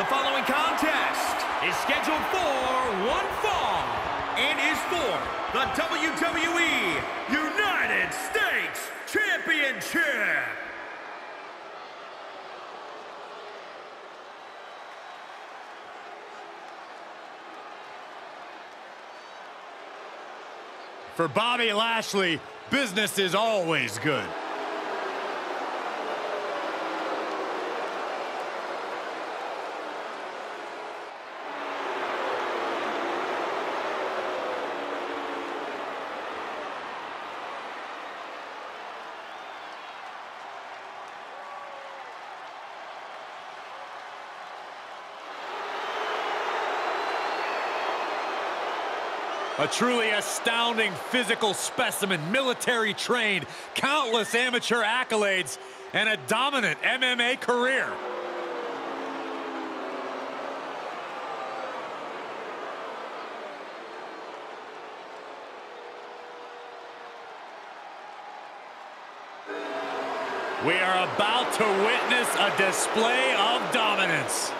The following contest is scheduled for one fall and is for the WWE United States Championship. For Bobby Lashley, business is always good. A truly astounding physical specimen, military trained, countless amateur accolades, and a dominant MMA career. We are about to witness a display of dominance.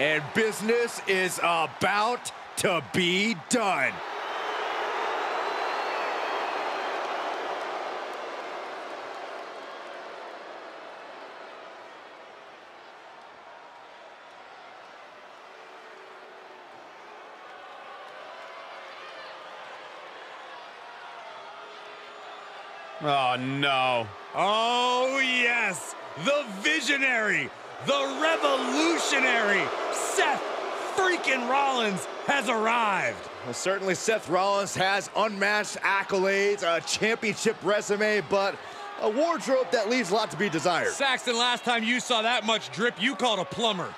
And business is about to be done. Oh, no. Oh, yes. The visionary, the revolutionary, Seth freaking Rollins has arrived. Well, certainly Seth Rollins has unmatched accolades, a championship resume, but a wardrobe that leaves a lot to be desired. Saxton, last time you saw that much drip, you called a plumber.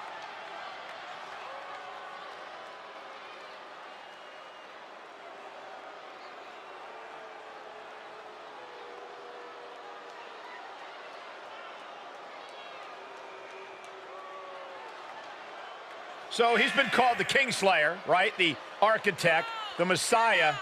So he's been called the Kingslayer, right? The architect, the Messiah.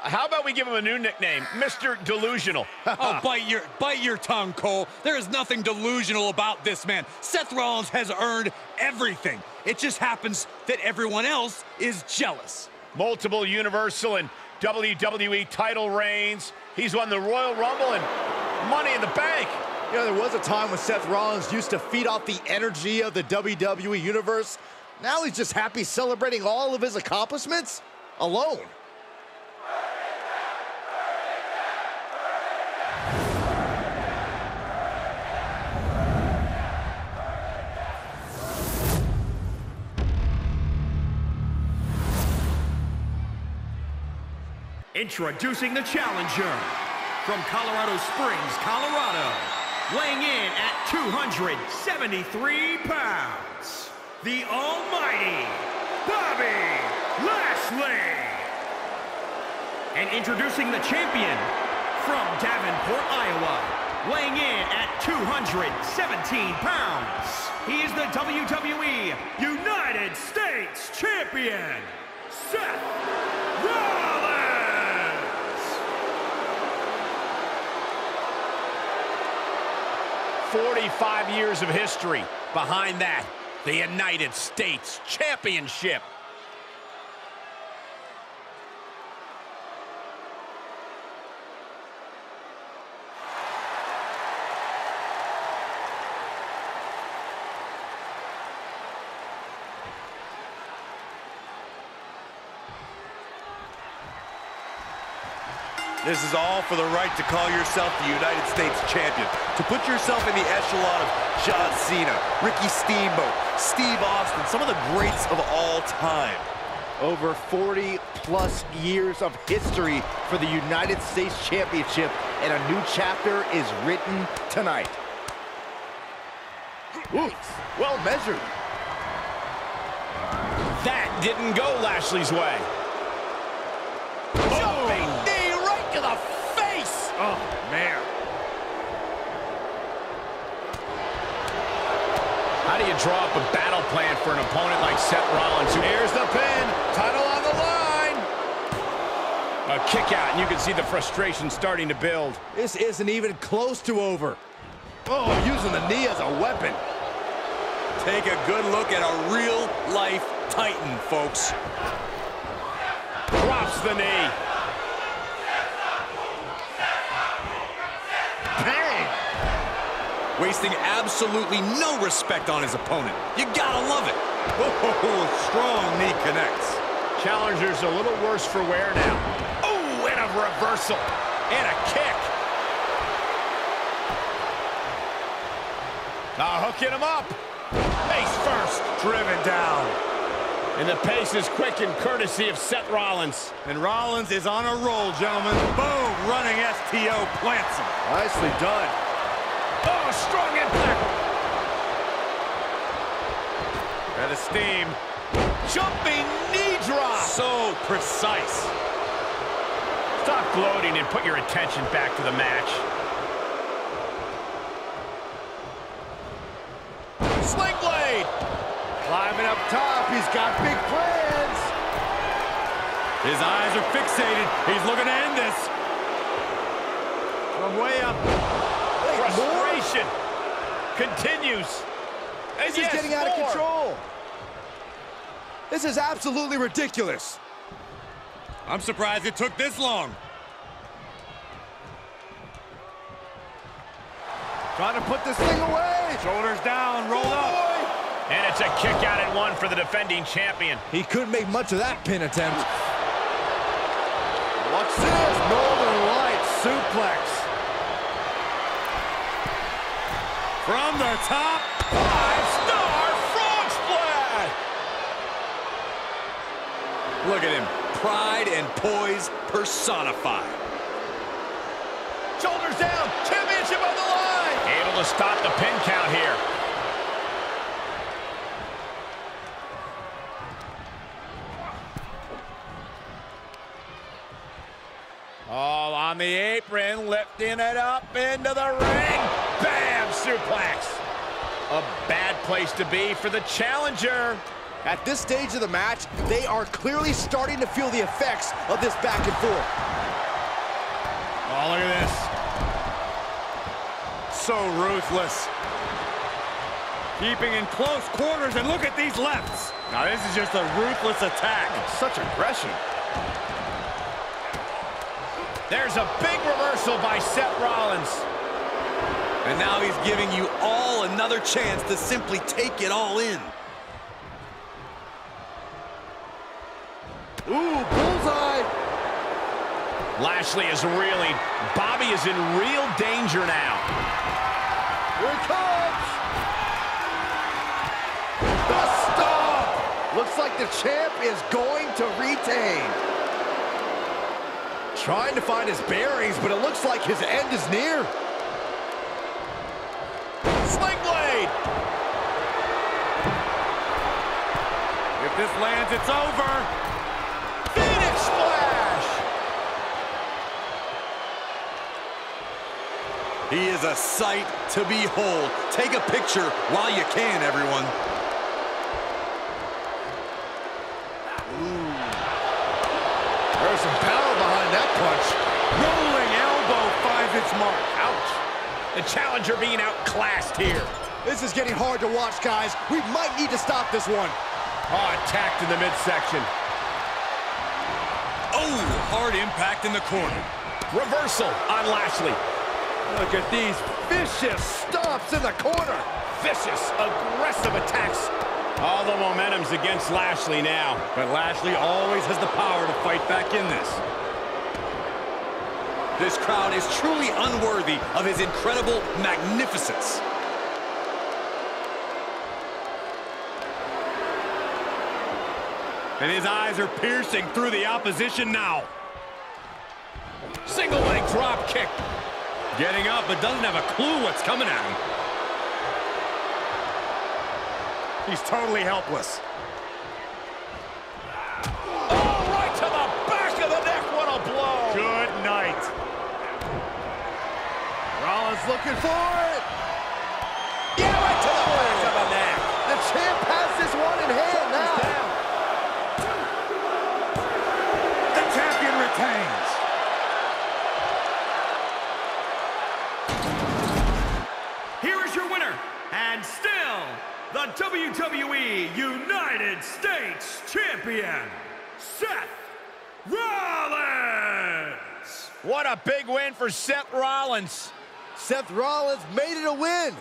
How about we give him a new nickname, Mr. Delusional? oh, bite your, bite your tongue, Cole. There is nothing delusional about this man. Seth Rollins has earned everything. It just happens that everyone else is jealous. Multiple Universal and WWE title reigns. He's won the Royal Rumble and Money in the Bank. You know, there was a time when Seth Rollins used to feed off the energy of the WWE Universe. Now he's just happy celebrating all of his accomplishments alone. Introducing the challenger from Colorado Springs, Colorado, weighing in at 273 pounds, the almighty Bobby Lashley. And introducing the champion from Davenport, Iowa, weighing in at 217 pounds, he is the WWE United States Champion, Seth Rollins. 45 years of history. Behind that, the United States Championship. This is all for the right to call yourself the United States champion. To put yourself in the echelon of John Cena, Ricky Steamboat, Steve Austin, some of the greats of all time. Over 40 plus years of history for the United States Championship, and a new chapter is written tonight. Ooh, well measured. That didn't go Lashley's way. The face. Oh, man. How do you draw up a battle plan for an opponent like Seth Rollins? Here's the pin. Title on the line. A kick out, and you can see the frustration starting to build. This isn't even close to over. Oh, using the knee as a weapon. Take a good look at a real-life Titan, folks. Drops the knee. Wasting absolutely no respect on his opponent. You gotta love it. Oh, strong knee connects. Challenger's a little worse for wear now. Oh, and a reversal. And a kick. Now hooking him up. Face first. Driven down. And the pace is quickened courtesy of Seth Rollins. And Rollins is on a roll, gentlemen. Boom, running STO plants him. Nicely done. Strong impact. Out of steam. Jumping knee drop. So precise. Stop gloating and put your attention back to the match. Sling blade. Climbing up top, he's got big plans. His eyes are fixated. He's looking to end this. From way up. Frustration continues. And This yes, is getting out of control. This is absolutely ridiculous. I'm surprised it took this long. Trying to put this thing away. Shoulders down, oh, rolled up. And it's a kick out at one for the defending champion. He couldn't make much of that pin attempt. Watch this. Northern Lights suplex. From the top. Five-star frog splash. Look at him. Pride and poise personified. Shoulders down. Championship on the line. Able to stop the pin count here. All on the apron, lifting it up into the ring. Bam! Suplex. A bad place to be for the challenger. At this stage of the match, they are clearly starting to feel the effects of this back and forth. Oh, look at this. So ruthless. Keeping in close quarters, and look at these lefts. Now, this is just a ruthless attack. Such aggression. There's a big reversal by Seth Rollins. And now he's giving you all another chance to simply take it all in. Ooh, bullseye. Lashley is reeling. Bobby is in real danger now. Here it comes. The stomp. Looks like the champ is going to retain. Trying to find his bearings, but it looks like his end is near. If this lands, it's over. Phoenix splash. He is a sight to behold. Take a picture while you can, everyone. There's some power behind that punch. Rolling elbow finds its mark. Ouch. The challenger being outclassed here. This is getting hard to watch, guys. We might need to stop this one. Oh, attacked in the midsection. Oh, hard impact in the corner. Reversal on Lashley. Look at these vicious stomps in the corner. Vicious, aggressive attacks. All the momentum's against Lashley now. But Lashley always has the power to fight back in this. This crowd is truly unworthy of his incredible magnificence. And his eyes are piercing through the opposition now. Single leg drop kick. Getting up, but doesn't have a clue what's coming at him. He's totally helpless. Oh, right to the back of the neck. What a blow. Good night. Rollins looking for it. Yeah, right to the back of the neck. The champ has this one in hand now. The champion retains. Here is your winner, and still the WWE United States Champion, Seth Rollins! What a big win for Seth Rollins. Seth Rollins made it a win.